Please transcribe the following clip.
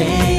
você.